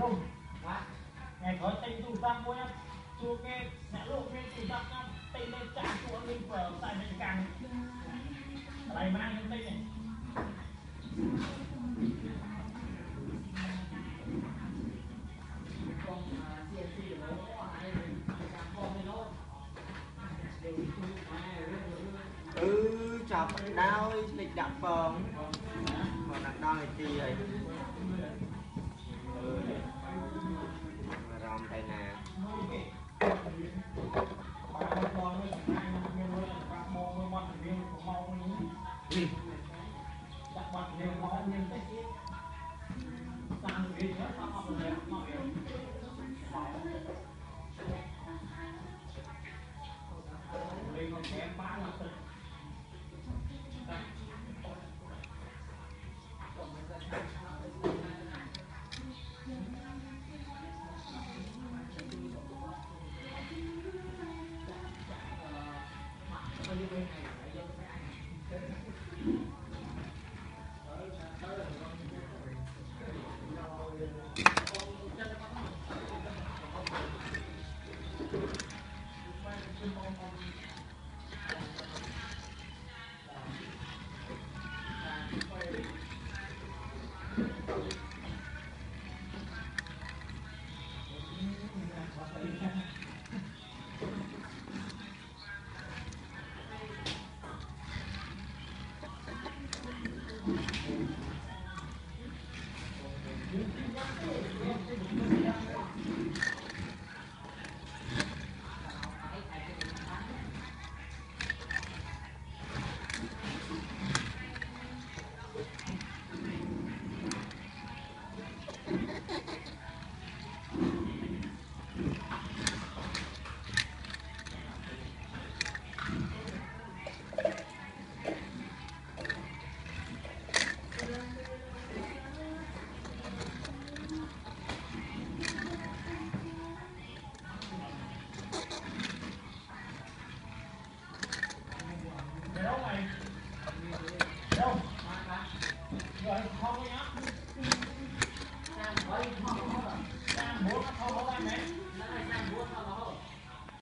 đúng ngày có tay tù tăng mua nhá chua nghe đã lộ nghe tù tăng nhá tay lên chạm của mình phở tại mình càng lại mang lên này ប់ដោយស្លេចដាក់ពងមកដាក់ដល់នាទីហើយអារម្មណ៍តែណាដាក់បាត់គ្នាមកមានតែតាមវិញអត់អត់ bên này Thank you. 可以烫火了加麻辣烫和话